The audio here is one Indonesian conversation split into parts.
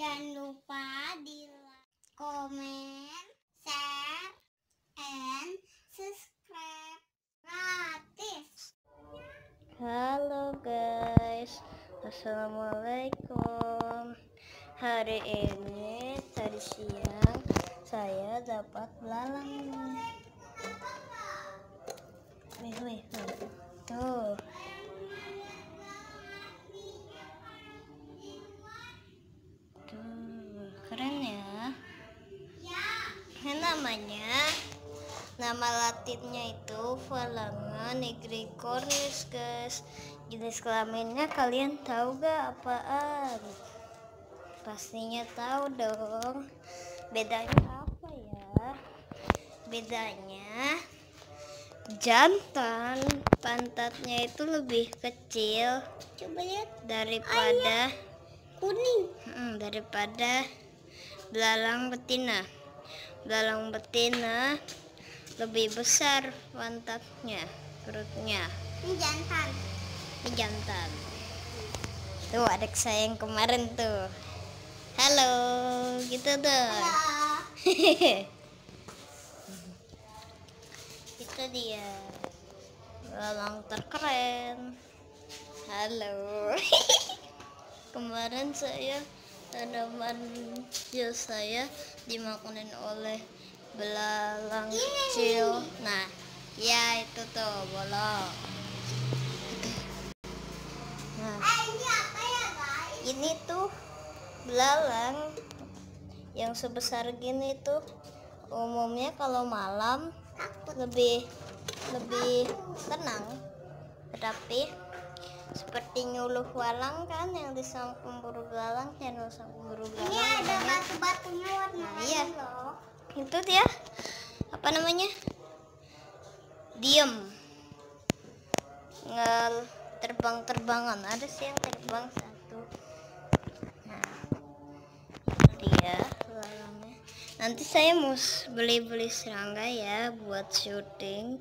Jangan lupa di like, komen, share, and subscribe. Gratis. Halo guys, Assalamualaikum. Hari ini tadi siang saya dapat belalang. Wih, wih, wih. Tuh. Namanya Nama latinnya itu Phalangia nigricornis guys Jenis kelaminnya kalian tahu gak apaan? Pastinya tahu dong Bedanya apa ya? Bedanya Jantan pantatnya itu lebih kecil Coba lihat daripada kuning. Hmm, daripada belalang betina. Belalang betina lebih besar pantatnya, perutnya. Ini jantan. Ini jantan. Tuh adik saya yang kemarin tuh. Halo, gitu tuh. Halo. Itu dia. Belalang terkeren. Halo. Kemarin saya tanaman jus saya dimakanin oleh belalang kecil. Nah, ya itu tuh bolong. Nah, ini apa ya, guys? ini tuh belalang yang sebesar gini tuh umumnya kalau malam lebih lebih tenang tetapi seperti nyuluh walang kan yang disang pemburu belalang channel sang pemburu Ini belalang ada batu-batunya warna Nah, iya. ini loh. itu dia. Apa namanya? Diem. Ngel terbang-terbangan. Ada sih yang terbang satu. Nah itu dia belalangnya nanti saya mau beli-beli serangga ya buat syuting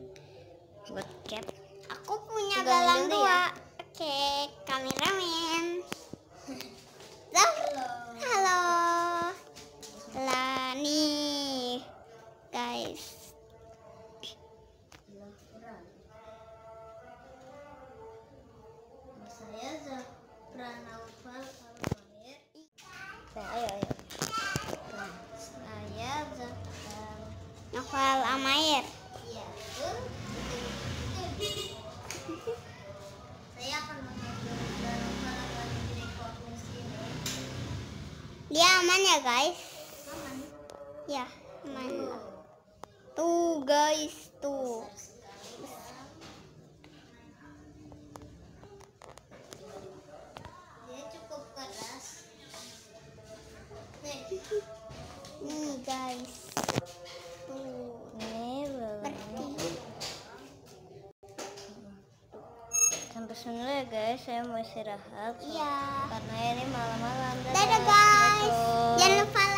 buat cap Oke, kameramen. Halo. Lah nih, guys. saya Zapranaufal Almair saya ayo ayo saya Zafran Novel Amair. Iya, Saya ya, guys? Aman. Ya, aman. Tuh, guys, tuh. Dia cukup keras. Nih, Nih, guys. sampai sini ya guys. Saya mau istirahat. Iya. Karena ini malam-malam. Dadah, dadah. guys. Jangan lupa